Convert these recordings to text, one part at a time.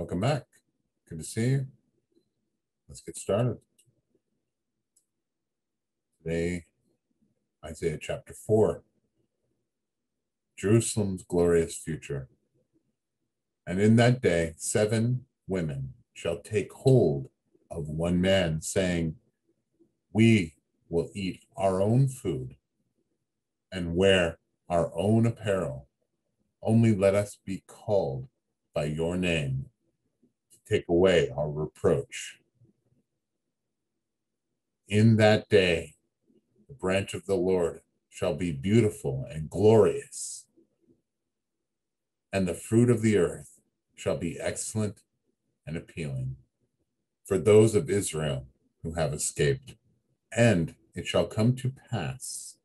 Welcome back. Good to see you. Let's get started. Today, Isaiah chapter 4 Jerusalem's glorious future. And in that day, seven women shall take hold of one man, saying, We will eat our own food and wear our own apparel. Only let us be called by your name take away our reproach. In that day, the branch of the Lord shall be beautiful and glorious, and the fruit of the earth shall be excellent and appealing for those of Israel who have escaped. And it shall come to pass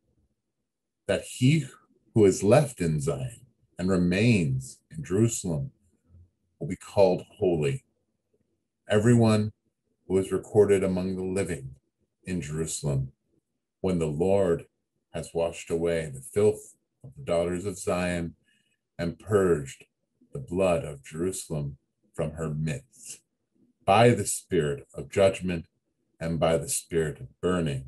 that he who is left in Zion and remains in Jerusalem will be called holy. Everyone who is recorded among the living in Jerusalem, when the Lord has washed away the filth of the daughters of Zion and purged the blood of Jerusalem from her midst by the spirit of judgment and by the spirit of burning.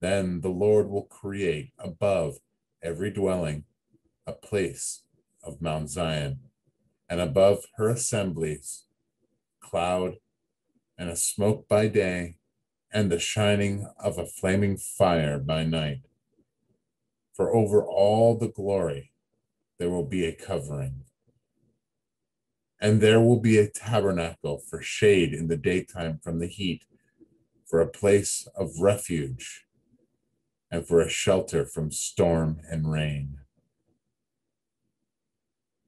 Then the Lord will create above every dwelling a place of Mount Zion, and above her assemblies, cloud and a smoke by day, and the shining of a flaming fire by night. For over all the glory there will be a covering. And there will be a tabernacle for shade in the daytime from the heat, for a place of refuge, and for a shelter from storm and rain.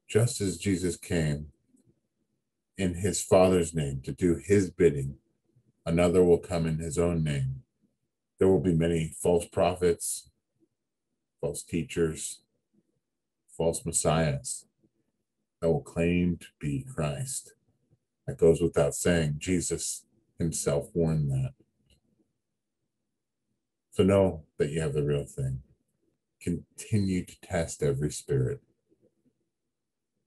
Just as Jesus came in his Father's name to do his bidding, another will come in his own name. There will be many false prophets, false teachers, false messiahs that will claim to be Christ. That goes without saying. Jesus himself warned that. So know that you have the real thing. Continue to test every spirit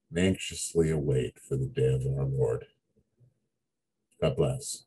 and anxiously await for the day of our Lord. God bless.